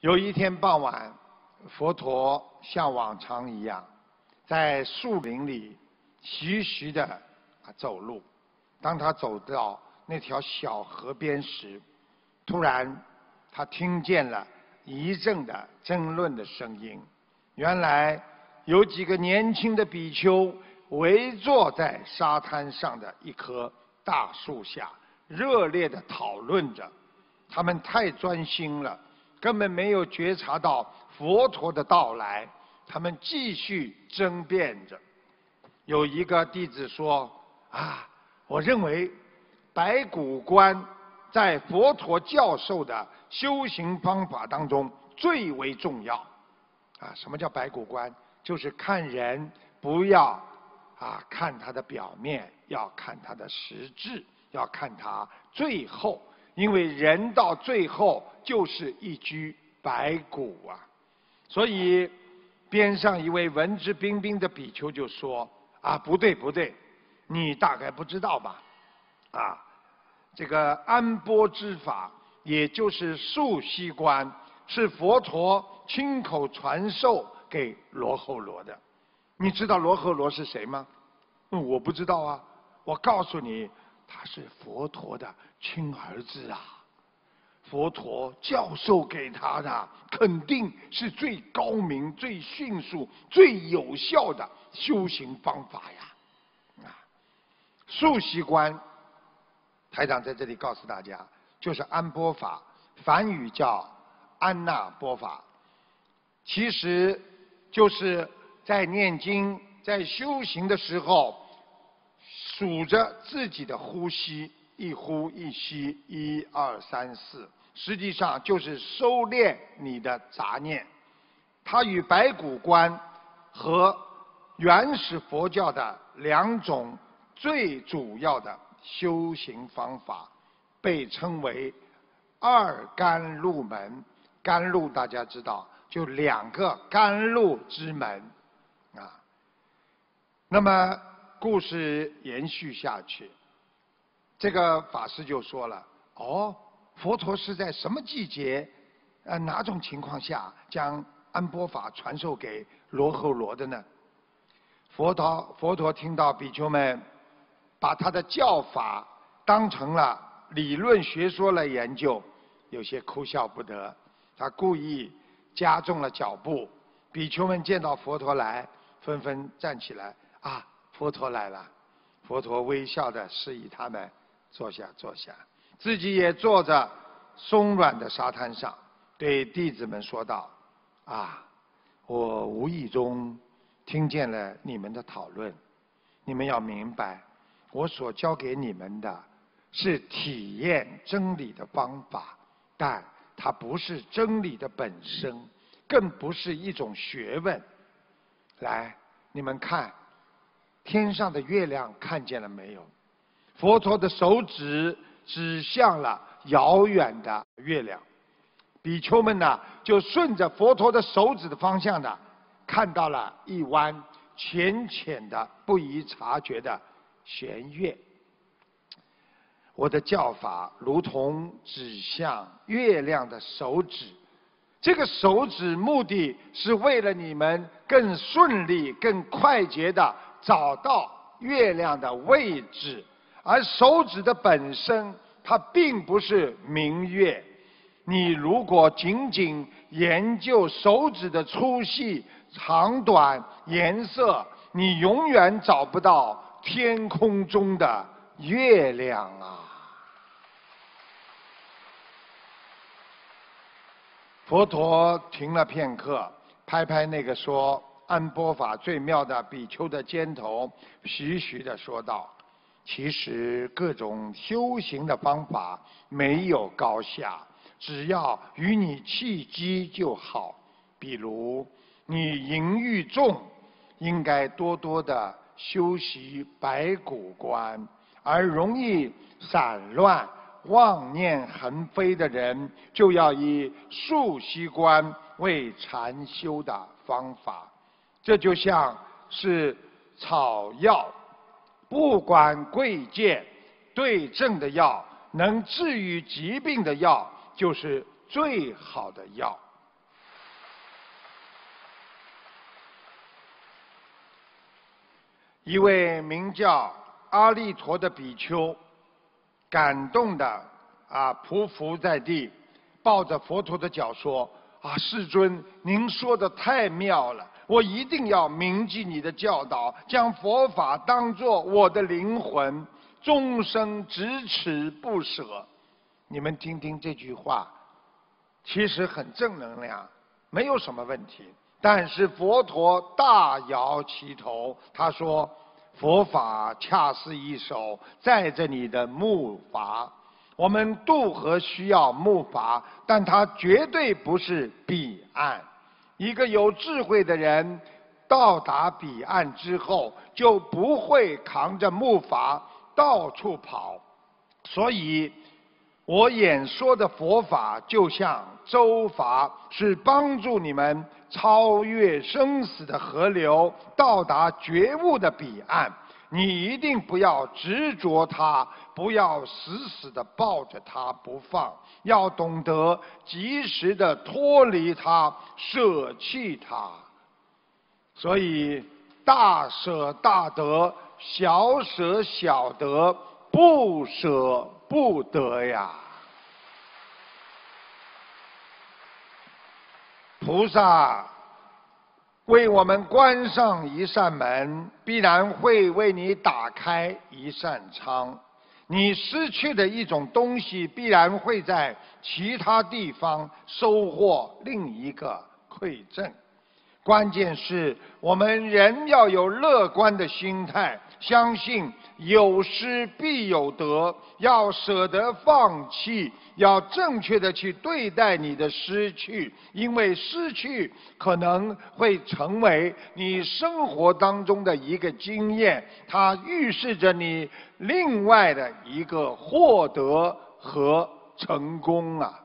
有一天傍晚，佛陀像往常一样，在树林里徐徐地走路。当他走到那条小河边时，突然他听见了一阵的争论的声音。原来有几个年轻的比丘围坐在沙滩上的一棵大树下，热烈地讨论着。他们太专心了。根本没有觉察到佛陀的到来，他们继续争辩着。有一个弟子说：“啊，我认为白骨观在佛陀教授的修行方法当中最为重要。啊，什么叫白骨观？就是看人不要啊看他的表面，要看他的实质，要看他最后。”因为人到最后就是一具白骨啊，所以边上一位文质彬彬的比丘就说：“啊，不对不对，你大概不知道吧？啊，这个安波之法，也就是素息观，是佛陀亲口传授给罗睺罗的。你知道罗睺罗是谁吗？我不知道啊，我告诉你。”他是佛陀的亲儿子啊！佛陀教授给他的，肯定是最高明、最迅速、最有效的修行方法呀！啊，数息观，台长在这里告诉大家，就是安波法，梵语叫安那波法，其实就是在念经、在修行的时候。数着自己的呼吸，一呼一吸，一二三四，实际上就是收敛你的杂念。它与白骨观和原始佛教的两种最主要的修行方法，被称为二甘露门。甘露大家知道，就两个甘露之门啊。那么。故事延续下去，这个法师就说了：“哦，佛陀是在什么季节，呃，哪种情况下将安波法传授给罗睺罗的呢？”佛陀佛陀听到比丘们把他的教法当成了理论学说来研究，有些哭笑不得。他故意加重了脚步。比丘们见到佛陀来，纷纷站起来啊。佛陀来了，佛陀微笑的示意他们坐下坐下，自己也坐在松软的沙滩上，对弟子们说道：“啊，我无意中听见了你们的讨论，你们要明白，我所教给你们的是体验真理的方法，但它不是真理的本身，更不是一种学问。来，你们看。”天上的月亮看见了没有？佛陀的手指指向了遥远的月亮，比丘们呢就顺着佛陀的手指的方向呢，看到了一弯浅浅的、不易察觉的弦月。我的教法如同指向月亮的手指，这个手指目的是为了你们更顺利、更快捷的。找到月亮的位置，而手指的本身它并不是明月。你如果仅仅研究手指的粗细、长短、颜色，你永远找不到天空中的月亮啊！佛陀停了片刻，拍拍那个说。安波法最妙的比丘的肩头，徐徐地说道：“其实各种修行的方法没有高下，只要与你契机就好。比如你淫欲重，应该多多的修习白骨观；而容易散乱、妄念横飞的人，就要以数息观为禅修的方法。”这就像是草药，不管贵贱，对症的药，能治愈疾病的药，就是最好的药。一位名叫阿利陀的比丘，感动的啊，匍匐在地，抱着佛陀的脚说：“啊，世尊，您说的太妙了。”我一定要铭记你的教导，将佛法当作我的灵魂，终生执持不舍。”你们听听这句话，其实很正能量，没有什么问题。但是佛陀大摇其头，他说：“佛法恰似一首载着你的木筏，我们渡河需要木筏，但它绝对不是彼岸。一个有智慧的人到达彼岸之后，就不会扛着木筏到处跑。所以。”我演说的佛法就像舟筏，是帮助你们超越生死的河流，到达觉悟的彼岸。你一定不要执着它，不要死死的抱着它不放，要懂得及时的脱离它，舍弃它。所以，大舍大得，小舍小得，不舍。不得呀！菩萨为我们关上一扇门，必然会为你打开一扇窗。你失去的一种东西，必然会在其他地方收获另一个馈赠。关键是我们人要有乐观的心态。相信有失必有得，要舍得放弃，要正确的去对待你的失去，因为失去可能会成为你生活当中的一个经验，它预示着你另外的一个获得和成功啊。